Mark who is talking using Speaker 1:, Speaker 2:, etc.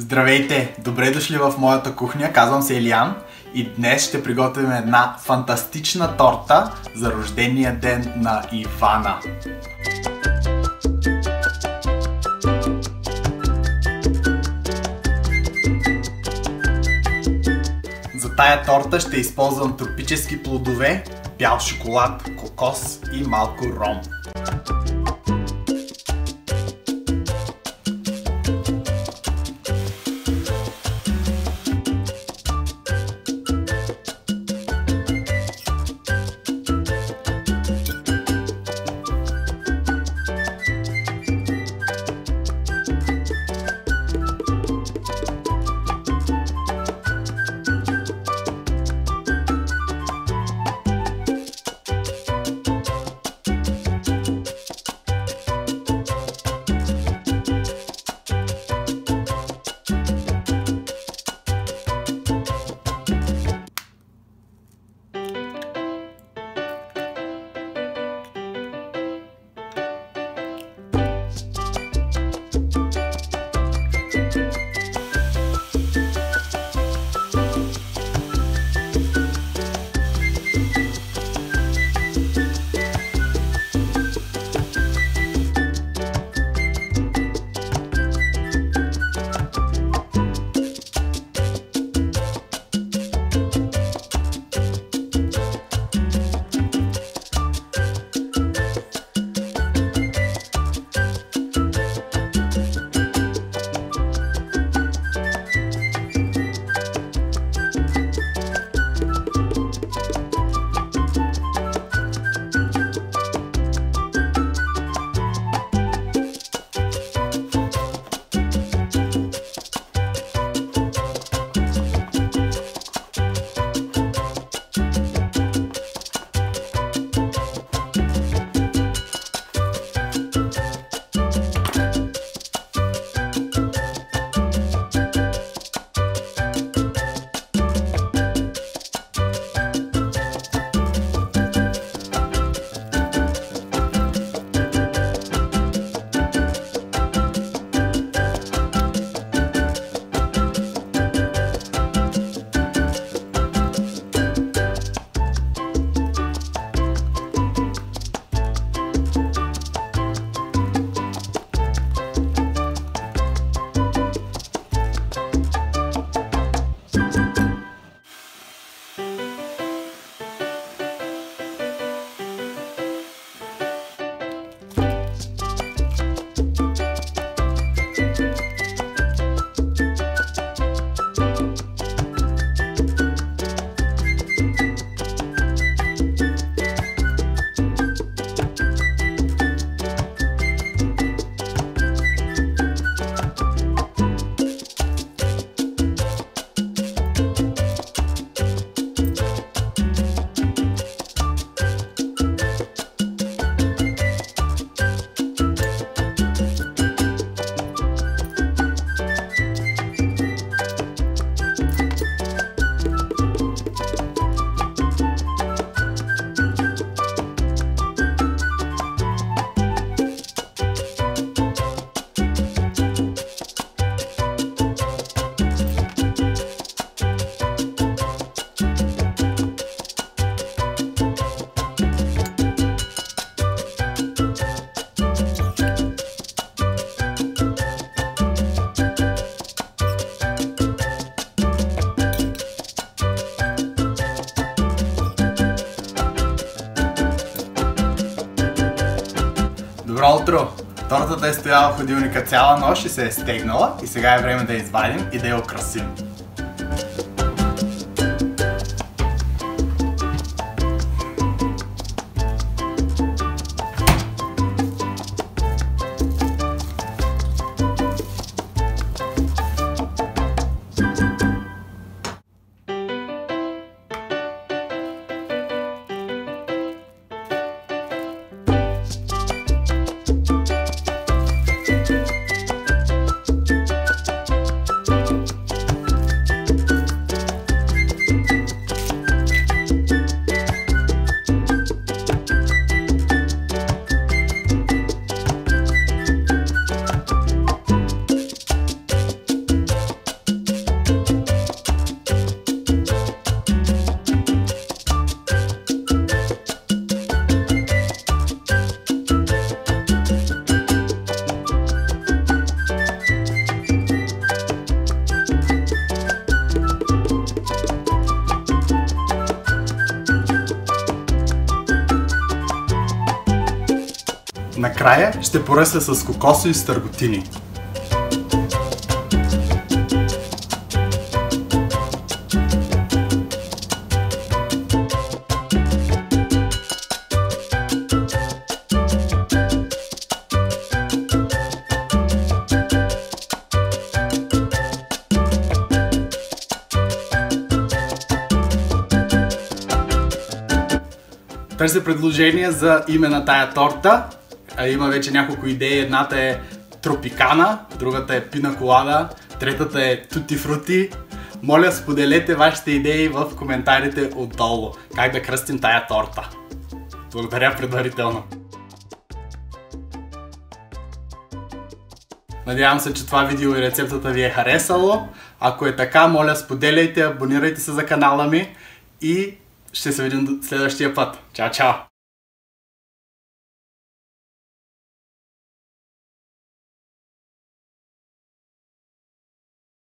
Speaker 1: Здравейте! Добре дошли в моята кухня. Казвам се Елиан и днес ще приготвим една фантастична торта за рождения ден на Ивана. За тая торта ще използвам тропически плодове, бял шоколад, кокос и малко ром. Добро утро! Тортата е стояла в ходилника цяла нощ и се е стегнала и сега е време да я извадим и да я украсим. Накрая ще поръсля с кокосови стърготини. Търся предложения за име на тая торта. Има вече няколко идеи. Едната е тропикана, другата е пина колада, третата е тути фрути. Моля, споделете вашите идеи в коментарите отдолу. Как да кръстим тая торта. Благодаря предварително. Надявам се, че това видео и рецептата ви е харесало. Ако е така, моля споделяйте, абонирайте се за канала ми и ще се видим следващия път. Чао, чао!